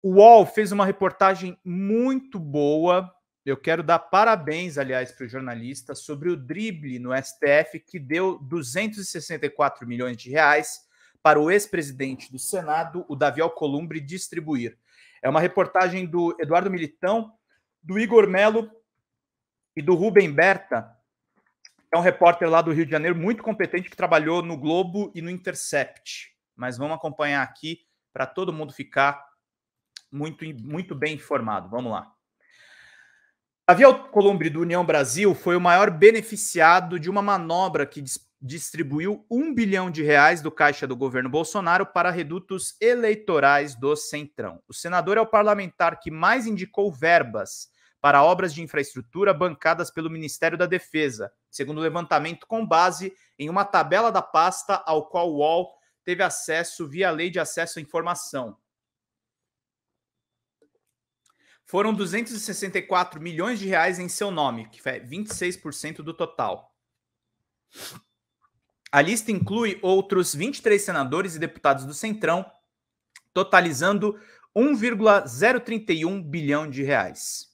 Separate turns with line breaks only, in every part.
O UOL fez uma reportagem muito boa. Eu quero dar parabéns, aliás, para o jornalista sobre o drible no STF que deu 264 milhões de reais para o ex-presidente do Senado, o Davi Alcolumbre, distribuir. É uma reportagem do Eduardo Militão, do Igor Melo e do Rubem Berta. É um repórter lá do Rio de Janeiro muito competente que trabalhou no Globo e no Intercept. Mas vamos acompanhar aqui para todo mundo ficar muito, muito bem informado. Vamos lá. Davi Alcolumbre do União Brasil foi o maior beneficiado de uma manobra que distribuiu um bilhão de reais do caixa do governo Bolsonaro para redutos eleitorais do Centrão. O senador é o parlamentar que mais indicou verbas para obras de infraestrutura bancadas pelo Ministério da Defesa, segundo o levantamento com base em uma tabela da pasta ao qual o UOL teve acesso via Lei de Acesso à Informação. Foram 264 milhões de reais em seu nome, que é 26% do total. A lista inclui outros 23 senadores e deputados do Centrão, totalizando 1,031 bilhão de reais.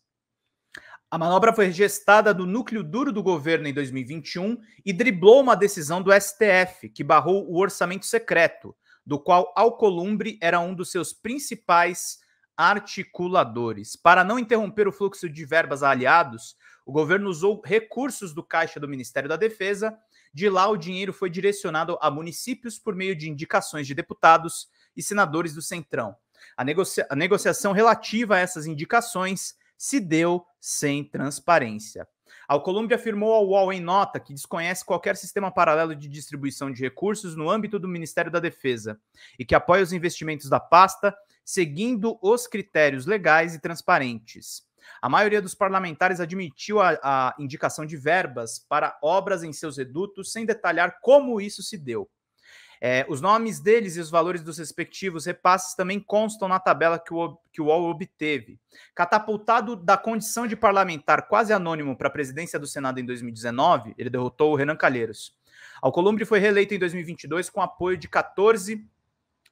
A manobra foi gestada do núcleo duro do governo em 2021 e driblou uma decisão do STF, que barrou o orçamento secreto, do qual Alcolumbre era um dos seus principais articuladores. Para não interromper o fluxo de verbas a aliados, o governo usou recursos do caixa do Ministério da Defesa de lá, o dinheiro foi direcionado a municípios por meio de indicações de deputados e senadores do Centrão. A, negocia a negociação relativa a essas indicações se deu sem transparência. Alcolumbre afirmou ao UOL em nota que desconhece qualquer sistema paralelo de distribuição de recursos no âmbito do Ministério da Defesa e que apoia os investimentos da pasta seguindo os critérios legais e transparentes. A maioria dos parlamentares admitiu a, a indicação de verbas para obras em seus redutos, sem detalhar como isso se deu. É, os nomes deles e os valores dos respectivos repasses também constam na tabela que o, que o UOL obteve. Catapultado da condição de parlamentar quase anônimo para a presidência do Senado em 2019, ele derrotou o Renan Calheiros. Alcolumbre foi reeleito em 2022 com apoio de 14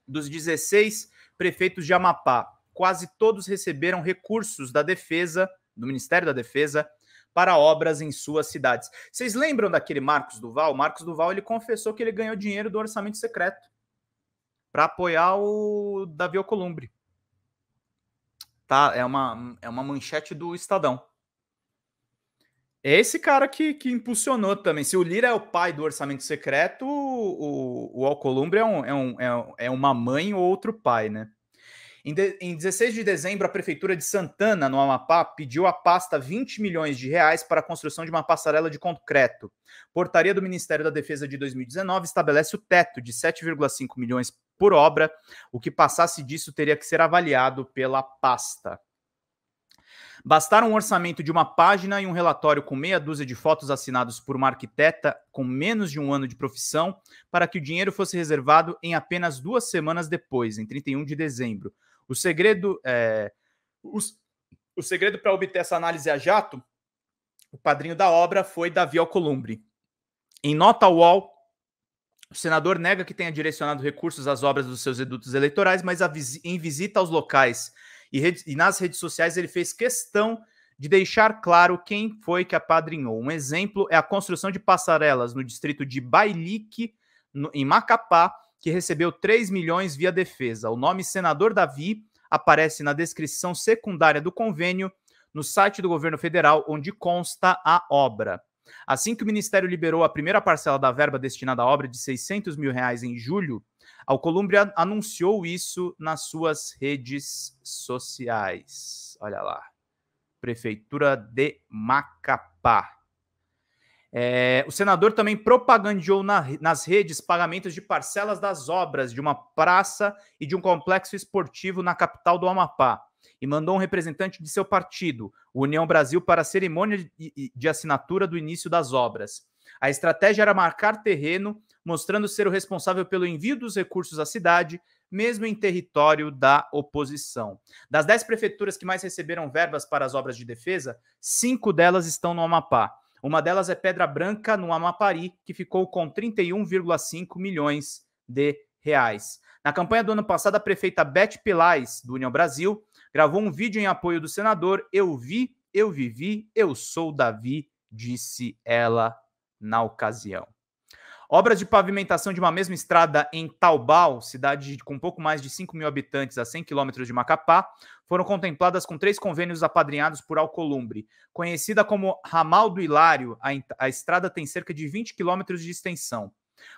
dos 16 prefeitos de Amapá quase todos receberam recursos da defesa, do Ministério da Defesa, para obras em suas cidades. Vocês lembram daquele Marcos Duval? Marcos Duval ele confessou que ele ganhou dinheiro do orçamento secreto para apoiar o Davi Alcolumbre. Tá, é uma, é uma manchete do Estadão. É esse cara que, que impulsionou também. Se o Lira é o pai do orçamento secreto, o, o Alcolumbre é, um, é, um, é, é uma mãe ou outro pai, né? Em, de, em 16 de dezembro, a Prefeitura de Santana, no Amapá, pediu à pasta 20 milhões de reais para a construção de uma passarela de concreto. Portaria do Ministério da Defesa de 2019 estabelece o teto de 7,5 milhões por obra. O que passasse disso teria que ser avaliado pela pasta. Bastaram um orçamento de uma página e um relatório com meia dúzia de fotos assinados por uma arquiteta com menos de um ano de profissão para que o dinheiro fosse reservado em apenas duas semanas depois, em 31 de dezembro. O segredo é, o, o segredo para obter essa análise a jato, o padrinho da obra foi Davi Alcolumbre. Em nota ao UOL, o senador nega que tenha direcionado recursos às obras dos seus redutos eleitorais, mas em visita aos locais e, e, nas redes sociais ele fez questão de deixar claro quem foi que apadrinhou. Um exemplo é a construção de passarelas no distrito de Bailique, no, em Macapá, que recebeu 3 milhões via defesa. O nome senador Davi aparece na descrição secundária do convênio no site do governo federal, onde consta a obra. Assim que o Ministério liberou a primeira parcela da verba destinada à obra de 600 mil reais em julho, Alcolumbre anunciou isso nas suas redes sociais. Olha lá. Prefeitura de Macapá. É, o senador também propagandeou na, nas redes pagamentos de parcelas das obras de uma praça e de um complexo esportivo na capital do Amapá e mandou um representante de seu partido, União Brasil, para a cerimônia de, de assinatura do início das obras. A estratégia era marcar terreno, mostrando ser o responsável pelo envio dos recursos à cidade, mesmo em território da oposição. Das dez prefeituras que mais receberam verbas para as obras de defesa, cinco delas estão no Amapá. Uma delas é Pedra Branca, no Amapari, que ficou com 31,5 milhões de reais. Na campanha do ano passado, a prefeita Beth Pilais, do União Brasil, gravou um vídeo em apoio do senador. Eu vi, eu vivi, eu sou Davi, disse ela na ocasião. Obras de pavimentação de uma mesma estrada em Taubal, cidade com pouco mais de 5 mil habitantes a 100 quilômetros de Macapá, foram contempladas com três convênios apadrinhados por Alcolumbre. Conhecida como Ramal do Hilário, a, a estrada tem cerca de 20 quilômetros de extensão.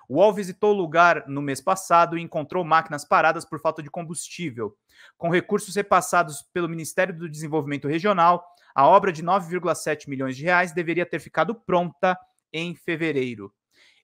O UOL visitou o lugar no mês passado e encontrou máquinas paradas por falta de combustível. Com recursos repassados pelo Ministério do Desenvolvimento Regional, a obra de 9,7 milhões de reais deveria ter ficado pronta em fevereiro.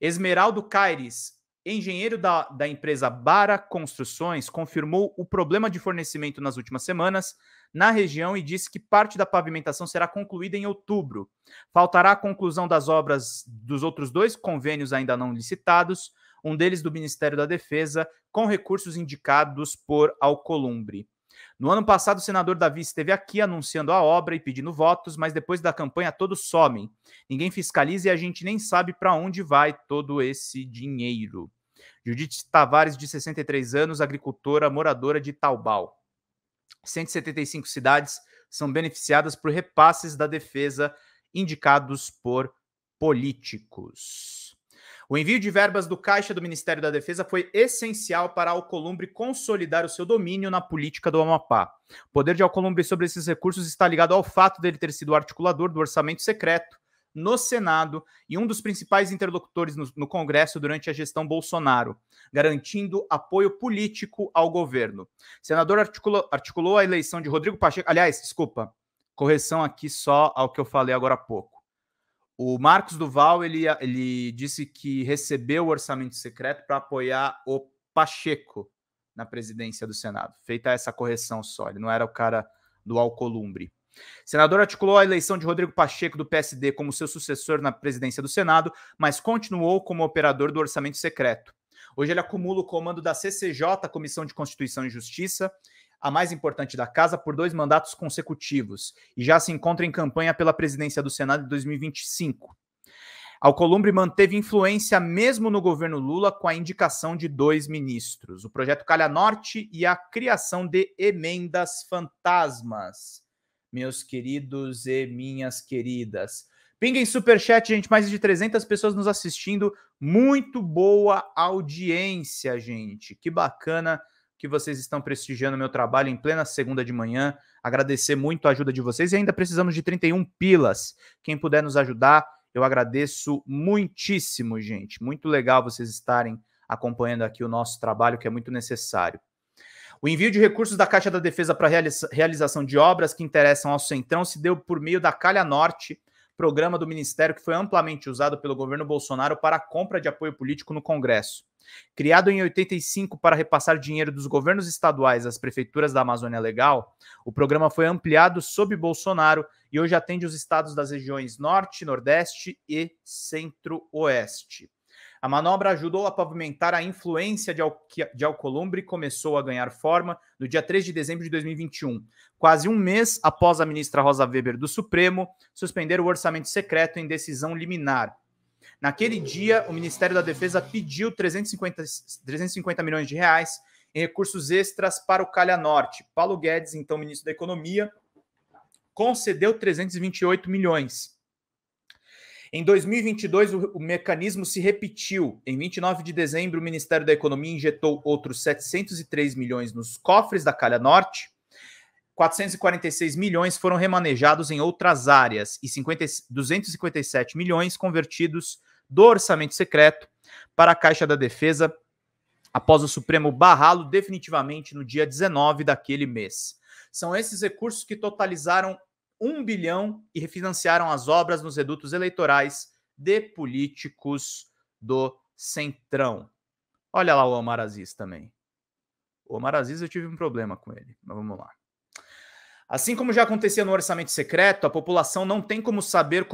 Esmeraldo Caires, engenheiro da, da empresa Bara Construções, confirmou o problema de fornecimento nas últimas semanas na região e disse que parte da pavimentação será concluída em outubro. Faltará a conclusão das obras dos outros dois convênios ainda não licitados, um deles do Ministério da Defesa, com recursos indicados por Alcolumbre. No ano passado, o senador Davi esteve aqui anunciando a obra e pedindo votos, mas depois da campanha todos somem. Ninguém fiscaliza e a gente nem sabe para onde vai todo esse dinheiro. Judite Tavares, de 63 anos, agricultora, moradora de Taubal. 175 cidades são beneficiadas por repasses da defesa indicados por políticos. O envio de verbas do Caixa do Ministério da Defesa foi essencial para Alcolumbre consolidar o seu domínio na política do Amapá. O poder de Alcolumbre sobre esses recursos está ligado ao fato dele ter sido articulador do orçamento secreto no Senado e um dos principais interlocutores no, no, Congresso durante a gestão Bolsonaro, garantindo apoio político ao governo. O senador articulou, articulou a eleição de Rodrigo Pacheco. Aliás, desculpa, correção aqui só ao que eu falei agora há pouco. O Marcos Duval ele, ele disse que recebeu o orçamento secreto para apoiar o Pacheco na presidência do Senado. Feita essa correção só, ele não era o cara do Alcolumbre. Senador articulou a eleição de Rodrigo Pacheco do PSD como seu sucessor na presidência do Senado, mas continuou como operador do orçamento secreto. Hoje ele acumula o comando da CCJ, Comissão de Constituição e Justiça, a mais importante da casa, por dois mandatos consecutivos e já se encontra em campanha pela presidência do Senado em 2025. Alcolumbre manteve influência mesmo no governo Lula com a indicação de dois ministros, o projeto Calha Norte e a criação de emendas fantasmas. Meus queridos e minhas queridas. Pinguem superchat, gente, mais de 300 pessoas nos assistindo. Muito boa audiência, gente. Que bacana que vocês estão prestigiando meu trabalho em plena segunda de manhã. Agradecer muito a ajuda de vocês e ainda precisamos de 31 pilas. Quem puder nos ajudar, eu agradeço muitíssimo, gente. Muito legal vocês estarem acompanhando aqui o nosso trabalho, que é muito necessário. O envio de recursos da Caixa da Defesa para realização de obras que interessam ao Centrão se deu por meio da Calha Norte, programa do Ministério que foi amplamente usado pelo governo Bolsonaro para a compra de apoio político no Congresso. Criado em 85 para repassar dinheiro dos governos estaduais às prefeituras da Amazônia Legal, o programa foi ampliado sob Bolsonaro e hoje atende os estados das regiões Norte, Nordeste e Centro-Oeste. A manobra ajudou a pavimentar a influência de, Al de Alcolumbre e começou a ganhar forma no dia 3 de dezembro de 2021, quase um mês após a ministra Rosa Weber do Supremo suspender o orçamento secreto em decisão liminar, Naquele dia, o Ministério da Defesa pediu 350, 350 milhões de reais em recursos extras para o Calha Norte. Paulo Guedes, então ministro da Economia, concedeu 328 milhões. Em 2022, o, o, mecanismo se repetiu. Em 29 de dezembro, o Ministério da Economia injetou outros 703 milhões nos cofres da Calha Norte. 446 milhões foram remanejados em outras áreas e 50, 257 milhões convertidos do orçamento secreto para a Caixa da Defesa após o Supremo barrá-lo definitivamente no dia 19 daquele mês. São esses recursos que totalizaram 1 bilhão e refinanciaram as obras nos redutos eleitorais de políticos do Centrão. Olha lá o Omar Aziz também. O Omar Aziz eu tive um problema com ele, mas vamos lá. Assim como já acontecia no orçamento secreto, a população não tem como saber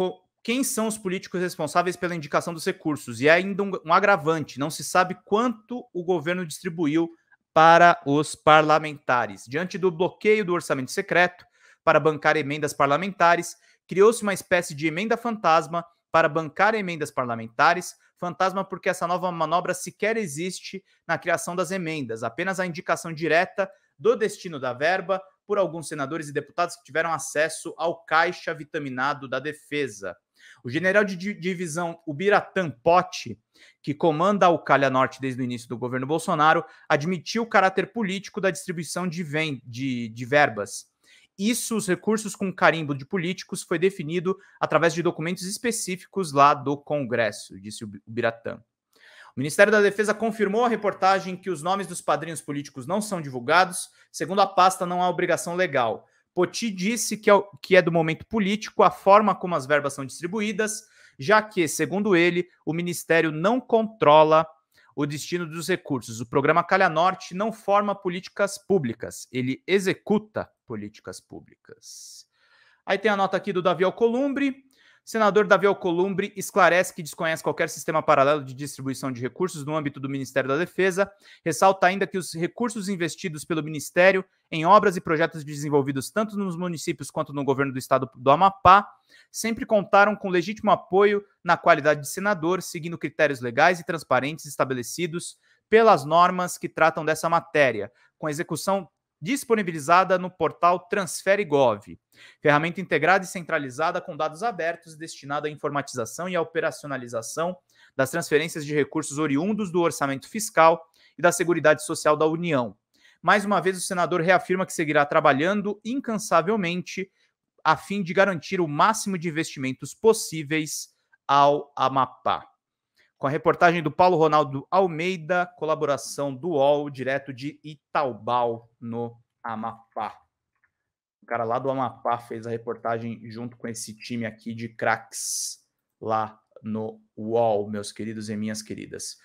quem são os políticos responsáveis pela indicação dos recursos. E é ainda um, um agravante: não se sabe quanto o governo distribuiu para os parlamentares. Diante do bloqueio do orçamento secreto para bancar emendas parlamentares, criou-se uma espécie de emenda fantasma para bancar emendas parlamentares, fantasma porque essa nova manobra sequer existe na criação das emendas, apenas a indicação direta do destino da verba por alguns senadores e deputados que tiveram acesso ao caixa vitaminado da defesa. O general de divisão Ubiratã Pote, que comanda o Calha Norte desde o início do governo Bolsonaro, admitiu o caráter político da distribuição de, de, de verbas. Isso, os recursos com carimbo de políticos, foi definido através de documentos específicos lá do Congresso, disse o Biratã. O Ministério da Defesa confirmou a reportagem que os nomes dos padrinhos políticos não são divulgados. Segundo a pasta, não há obrigação legal. Poti disse que é, é do momento político a forma como as verbas são distribuídas, já que, segundo ele, o Ministério não controla o destino dos recursos. O programa Calha Norte não forma políticas públicas, ele executa políticas públicas. Aí tem a nota aqui do Davi Alcolumbre. Senador Davi Alcolumbre esclarece que desconhece qualquer sistema paralelo de distribuição de recursos no âmbito do Ministério da Defesa. Ressalta ainda que os recursos investidos pelo Ministério em obras e projetos desenvolvidos tanto nos municípios quanto no governo do estado do Amapá sempre contaram com legítimo apoio na qualidade de senador, seguindo critérios legais e transparentes estabelecidos pelas normas que tratam dessa matéria, com execução disponibilizada no portal Transfere.gov, ferramenta integrada e centralizada com dados abertos destinada à informatização e à operacionalização das transferências de recursos oriundos do orçamento fiscal e da Seguridade Social da União. Mais uma vez, o senador reafirma que seguirá trabalhando incansavelmente a fim de garantir o máximo de investimentos possíveis ao Amapá com a reportagem do Paulo Ronaldo Almeida, colaboração do UOL, direto de Itaubal, no Amapá. O cara lá do Amapá fez a reportagem junto com esse time aqui de craques lá no UOL, meus queridos e minhas queridas.